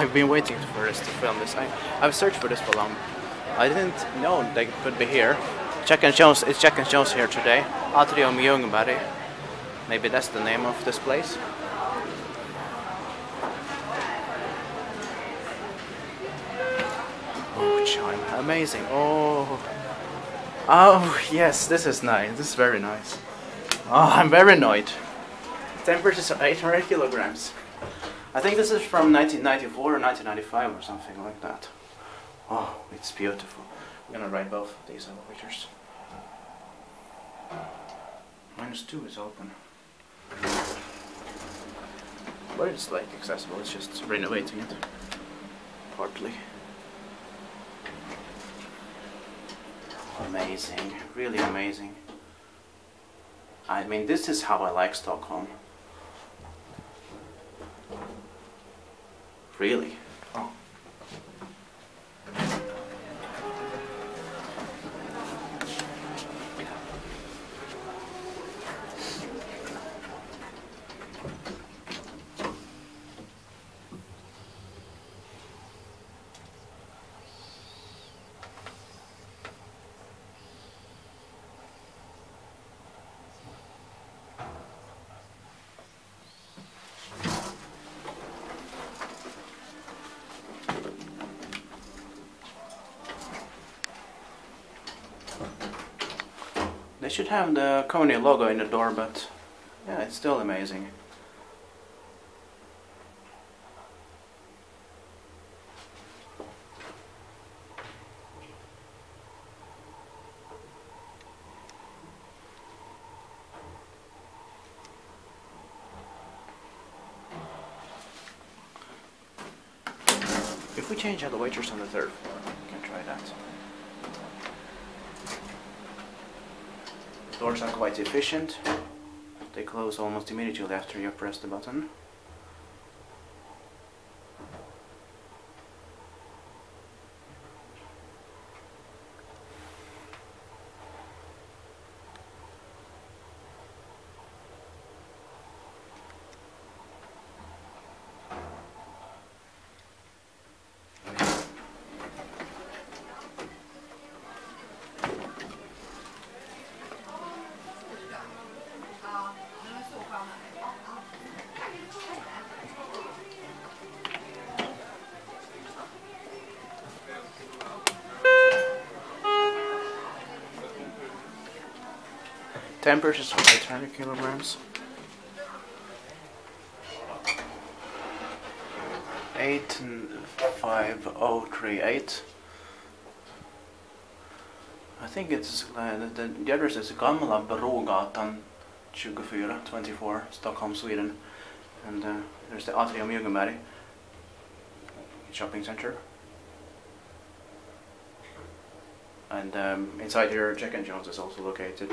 I've been waiting for this to film this. I, I've searched for this for long. I didn't know they could be here. Jack and Jones, it's Jack and Jones here today. Atrium Ljungberg. Maybe that's the name of this place. Oh, chime. Amazing. Oh. Oh, yes, this is nice. This is very nice. Oh, I'm very annoyed. Temperature is 800 kilograms. I think this is from 1994 or 1995 or something like that. Oh, it's beautiful. I'm gonna ride both of these elevators. Minus two is open. But it's like accessible, it's just renovating it. Partly. Amazing, really amazing. I mean, this is how I like Stockholm. Really? Oh. They should have the KONE logo in the door, but yeah, it's still amazing. If we change out the waitress on the third floor, we can try that. Doors are quite efficient. They close almost immediately after you press the button. Temperature is 800 kilograms. Eight five oh three eight. I think it's uh, the, the address is Gamla Brogatan 24, 24, Stockholm, Sweden. And uh, there's the Atrium Ljungberg shopping center. And um, inside here, Jack and Jones is also located.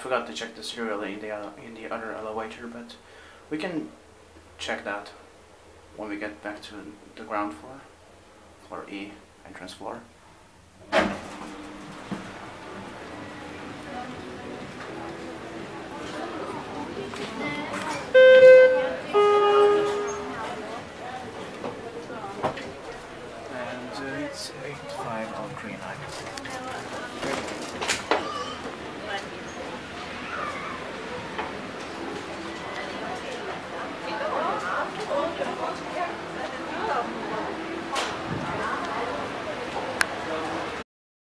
forgot to check the serial in the, uh, in the other uh, elevator, but we can check that when we get back to the ground floor, floor E, entrance floor. And uh, it's 8-5 on Green light.